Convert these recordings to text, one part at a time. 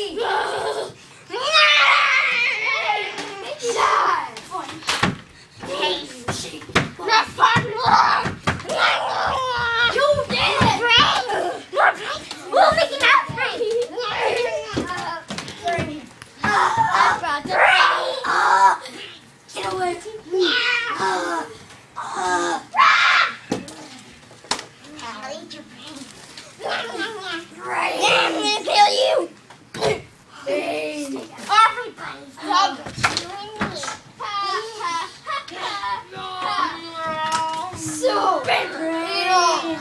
She.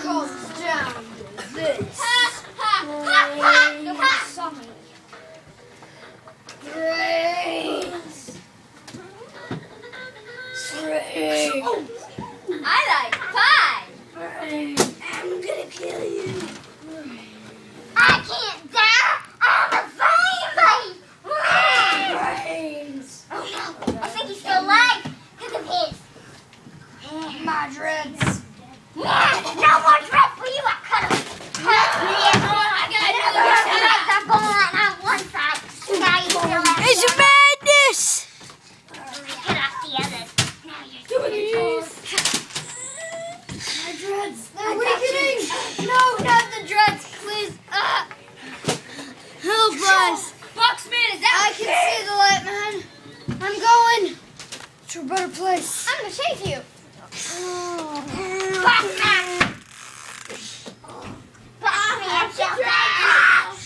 Comes down this. Brains. Brains. I like pie. I'm gonna kill you. I can't die. I'm a flame Brains. Oh no, I think he's still alive. Look at this. My dreads. No more drop for you. I cut him. I'm going on one side. Now you still have It's the other. madness! Cut off the others. Now you're doing it. My dreads. No, not the dreads, please. Ah. Help us! Boxman, is that I can see the light, man. I'm going to a better place. I'm gonna save you. Oh. Boxman, jump out.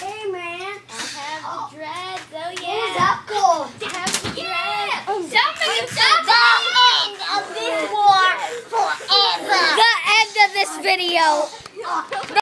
Hey, man. I have the dreads. Oh Who's up, Cole? I have the dreads. Somebody The end of this war forever. The end of this video.